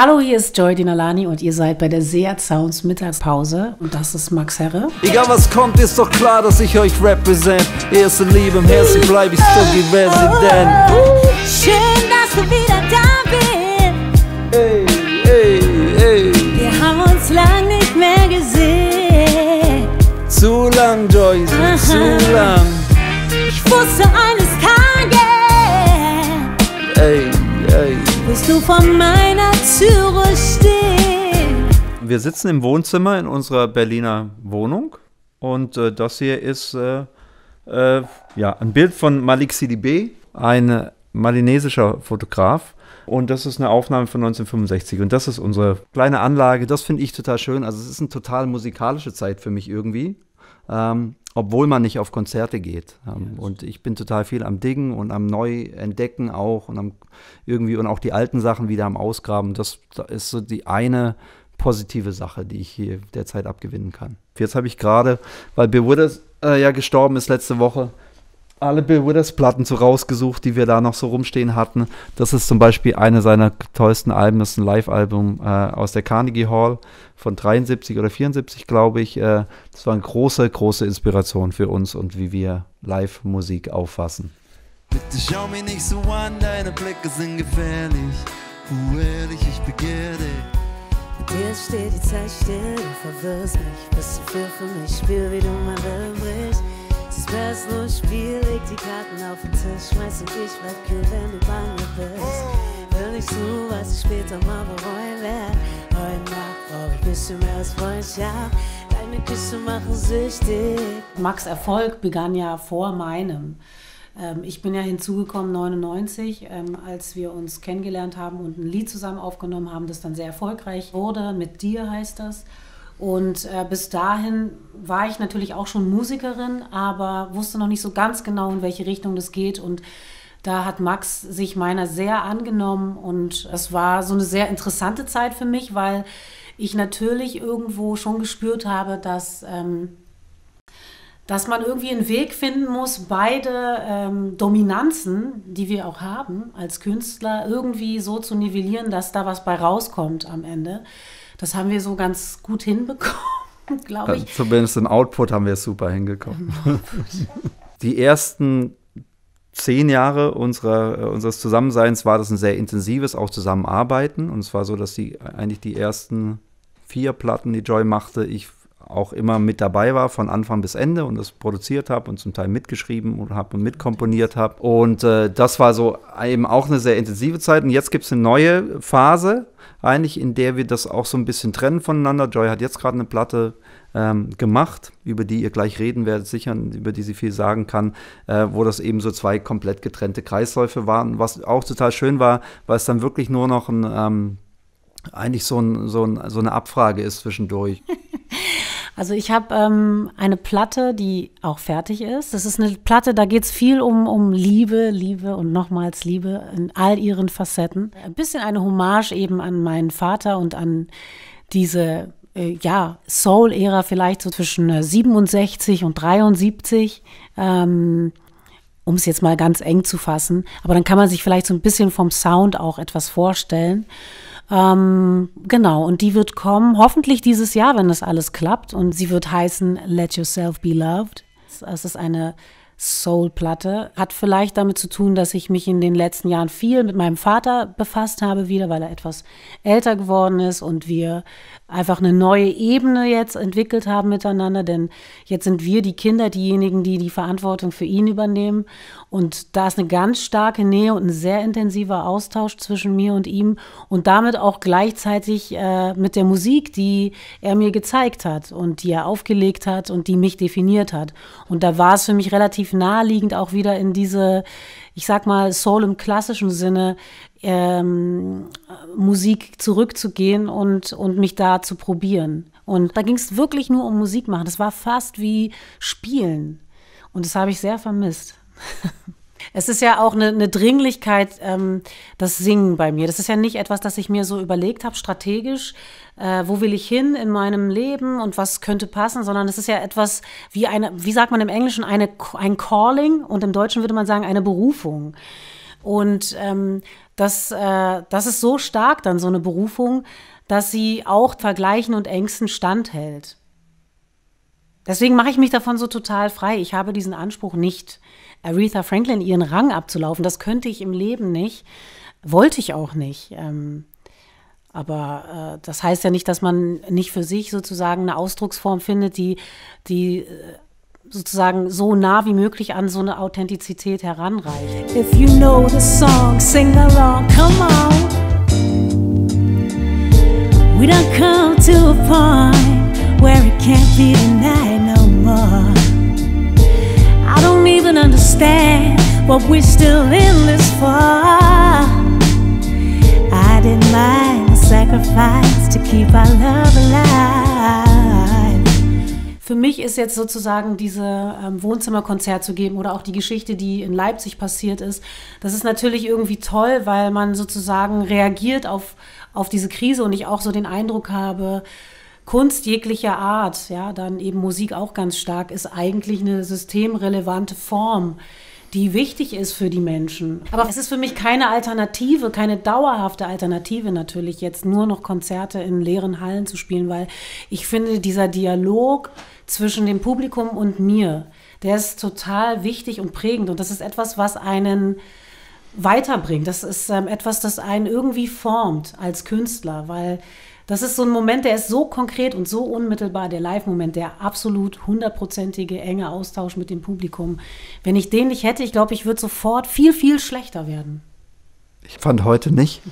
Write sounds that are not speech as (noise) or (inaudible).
Hallo, hier ist Joy Dinalani und ihr seid bei der Seat Sounds Mittagspause und das ist Max Herre. Egal was kommt, ist doch klar, dass ich euch represent. Erste Liebe im Herzen bleib ich Stuggy Resident. Schön, dass du wieder da bist. Ey, ey, ey. Wir haben uns lang nicht mehr gesehen. Zu lang, Joyce, zu lang. Ich wusste eines Tages, Ey, wirst du vor meiner Türe stehen. Wir sitzen im Wohnzimmer in unserer Berliner Wohnung und äh, das hier ist äh, äh, ja, ein Bild von Malik Sidibé, ein malinesischer Fotograf. Und das ist eine Aufnahme von 1965. Und das ist unsere kleine Anlage. Das finde ich total schön. Also es ist eine total musikalische Zeit für mich irgendwie. Ähm, obwohl man nicht auf Konzerte geht. Ähm, und ich bin total viel am Diggen und am Neuentdecken auch und am irgendwie und auch die alten Sachen wieder am Ausgraben. Das, das ist so die eine positive Sache, die ich hier derzeit abgewinnen kann. Jetzt habe ich gerade, weil Bill Withers äh, ja gestorben ist letzte Woche, alle Bill Withers Platten so rausgesucht, die wir da noch so rumstehen hatten. Das ist zum Beispiel eine seiner tollsten Alben, das ist ein Live-Album äh, aus der Carnegie Hall von 73 oder 74, glaube ich. Äh, das war eine große, große Inspiration für uns und wie wir Live-Musik auffassen. Bitte schau mich nicht so an, deine Blicke sind gefährlich. Hu ehrlich, ich begehre dich. Mit dir steht die Zeit still, du verwirrst mich. Bist zu viel für mich, spür wie du mein Willen brichst. Es ist best nur Spiel, leg die Karten auf den Tisch. Schmeiß und ich bleib kühl, wenn du bei mir bist. Hör nicht zu, was ich später mal bereuen werd. Heute Nacht brauch ich bisschen mehr als Freundschaft. Deine Küsse machen süchtig. Max Erfolg begann ja vor meinem. Ähm, ich bin ja hinzugekommen 99, ähm, als wir uns kennengelernt haben und ein Lied zusammen aufgenommen haben, das dann sehr erfolgreich wurde. Mit dir heißt das. Und äh, bis dahin war ich natürlich auch schon Musikerin, aber wusste noch nicht so ganz genau, in welche Richtung das geht. Und da hat Max sich meiner sehr angenommen und es war so eine sehr interessante Zeit für mich, weil ich natürlich irgendwo schon gespürt habe, dass, ähm, dass man irgendwie einen Weg finden muss, beide ähm, Dominanzen, die wir auch haben als Künstler, irgendwie so zu nivellieren, dass da was bei rauskommt am Ende. Das haben wir so ganz gut hinbekommen, (laughs) glaube ich. Zumindest im Output haben wir es super hingekommen. (laughs) Die ersten zehn Jahre unserer, äh, unseres Zusammenseins war das ein sehr intensives auch Zusammenarbeiten. Und es war so, dass die eigentlich die ersten vier Platten, die Joy machte, ich auch immer mit dabei war von Anfang bis Ende und das produziert habe und zum Teil mitgeschrieben und habe und mitkomponiert habe. Und äh, das war so eben auch eine sehr intensive Zeit. Und jetzt gibt es eine neue Phase, eigentlich, in der wir das auch so ein bisschen trennen voneinander. Joy hat jetzt gerade eine Platte ähm, gemacht, über die ihr gleich reden werdet, sicher, über die sie viel sagen kann, äh, wo das eben so zwei komplett getrennte Kreisläufe waren. Was auch total schön war, weil es dann wirklich nur noch ein, ähm, eigentlich so, ein, so, ein, so eine Abfrage ist zwischendurch. (laughs) Also ich habe ähm, eine Platte, die auch fertig ist. Das ist eine Platte, da geht es viel um, um Liebe, Liebe und nochmals Liebe in all ihren Facetten. Ein bisschen eine Hommage eben an meinen Vater und an diese äh, ja, Soul-Ära vielleicht so zwischen äh, 67 und 73. Ähm, um es jetzt mal ganz eng zu fassen. Aber dann kann man sich vielleicht so ein bisschen vom Sound auch etwas vorstellen. Ähm, genau, und die wird kommen, hoffentlich dieses Jahr, wenn das alles klappt. Und sie wird heißen Let Yourself Be Loved. Es ist eine Soul-Platte. Hat vielleicht damit zu tun, dass ich mich in den letzten Jahren viel mit meinem Vater befasst habe, wieder, weil er etwas älter geworden ist und wir einfach eine neue Ebene jetzt entwickelt haben miteinander, denn jetzt sind wir die Kinder diejenigen, die die Verantwortung für ihn übernehmen. Und da ist eine ganz starke Nähe und ein sehr intensiver Austausch zwischen mir und ihm und damit auch gleichzeitig äh, mit der Musik, die er mir gezeigt hat und die er aufgelegt hat und die mich definiert hat. Und da war es für mich relativ naheliegend, auch wieder in diese, ich sag mal, Soul im klassischen Sinne ähm, Musik zurückzugehen und, und mich da zu probieren. Und da ging es wirklich nur um Musik machen. Das war fast wie Spielen. Und das habe ich sehr vermisst. (laughs) Es ist ja auch eine, eine Dringlichkeit, ähm, das Singen bei mir. Das ist ja nicht etwas, das ich mir so überlegt habe, strategisch, äh, wo will ich hin in meinem Leben und was könnte passen, sondern es ist ja etwas wie eine, wie sagt man im Englischen, eine, ein Calling und im Deutschen würde man sagen, eine Berufung. Und ähm, das, äh, das ist so stark dann, so eine Berufung, dass sie auch Vergleichen und Ängsten standhält. Deswegen mache ich mich davon so total frei. Ich habe diesen Anspruch nicht, Aretha Franklin ihren Rang abzulaufen. Das könnte ich im Leben nicht. Wollte ich auch nicht. Ähm, aber äh, das heißt ja nicht, dass man nicht für sich sozusagen eine Ausdrucksform findet, die, die äh, sozusagen so nah wie möglich an so eine Authentizität heranreicht. If you know the song, sing along, come on. We don't come to a point where it can't be denied what we're still in this for. I didn't mind the sacrifice to keep our love alive. Für mich ist jetzt sozusagen diese ähm, Wohnzimmerkonzert zu geben oder auch die Geschichte, die in Leipzig passiert ist, das ist natürlich irgendwie toll, weil man sozusagen reagiert auf, auf diese Krise und ich auch so den Eindruck habe, Kunst jeglicher Art, ja, dann eben Musik auch ganz stark, ist eigentlich eine systemrelevante Form die wichtig ist für die Menschen. Aber es ist für mich keine Alternative, keine dauerhafte Alternative natürlich, jetzt nur noch Konzerte in leeren Hallen zu spielen, weil ich finde, dieser Dialog zwischen dem Publikum und mir, der ist total wichtig und prägend. Und das ist etwas, was einen weiterbringt. Das ist ähm, etwas, das einen irgendwie formt als Künstler, weil das ist so ein Moment, der ist so konkret und so unmittelbar, der Live-Moment, der absolut hundertprozentige enge Austausch mit dem Publikum. Wenn ich den nicht hätte, ich glaube, ich würde sofort viel, viel schlechter werden. Ich fand heute nicht.